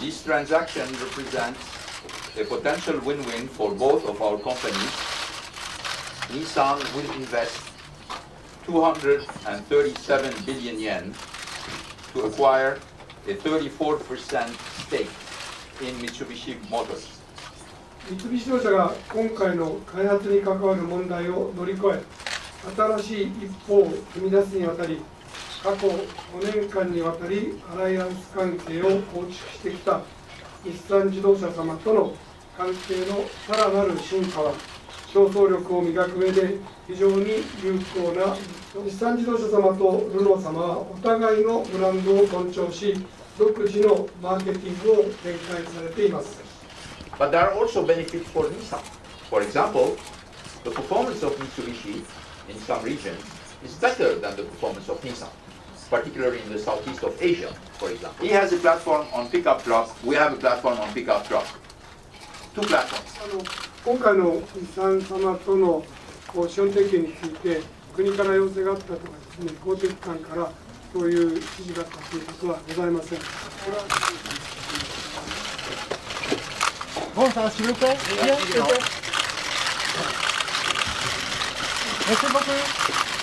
This transaction represents a potential win-win for both of our companies. Nissan will invest 237 billion yen to acquire a 34% stake in Mitsubishi Motors. 三菱自動車が今回の開発に関わる問題を乗り越え新しい一歩を踏み出すにあたり 過去5年間にわたりアライアンス関係を構築してきた日産自動車様との関係のさらなる進化は競争力を磨く上で非常に有効な日産自動車様とルノー様はお互いのブランドを尊重し独自のマーケティングを展開されています But there are also benefits for Nissan. For example, the performance of Mitsubishi in some regions is better than the performance of Nissan, particularly in the southeast of Asia, for example. He has a platform on pickup truck, we have a platform on pickup truck. Two platforms. あの今回の日産様とのこう資本提携について国から要請があったとかですね公的機関からそういう指示があったということはございません。Bon, ça va, s'il vous plaît Bien, s'il vous plaît. Merci beaucoup.